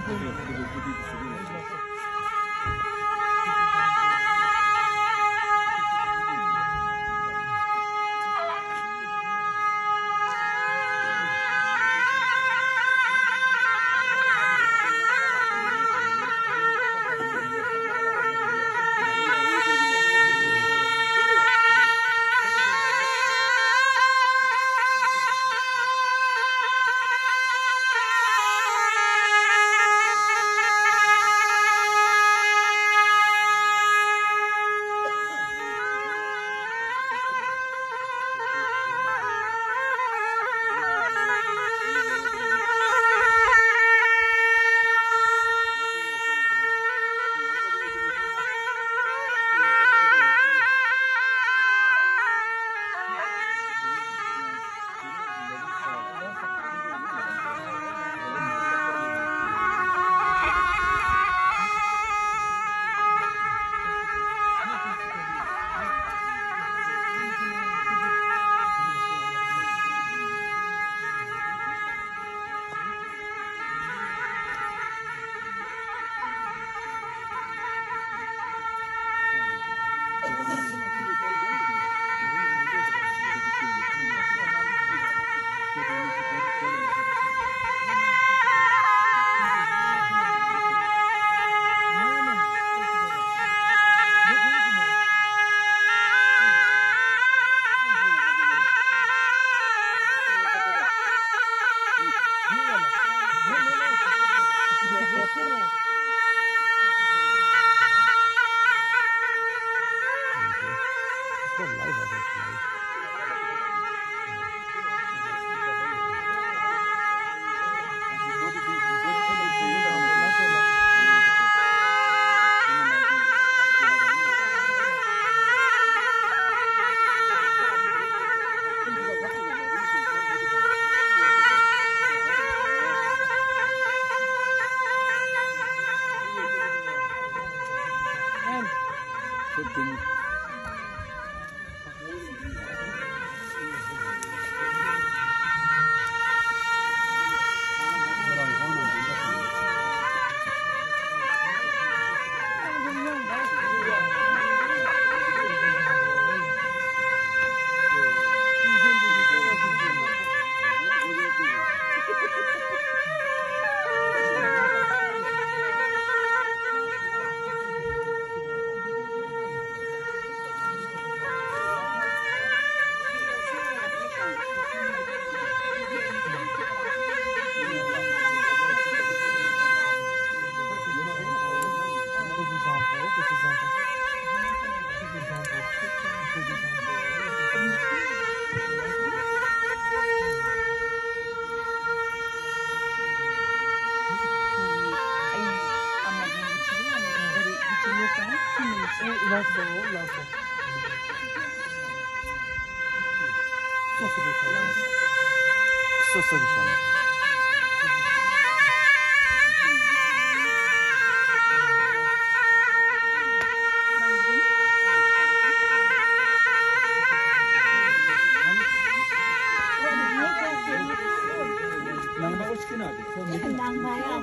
后面的这个部队随便来一个 Lasso, lasso. Sosu dışarı. Sosu dışarı. Langba uç kenarı. Langba ya.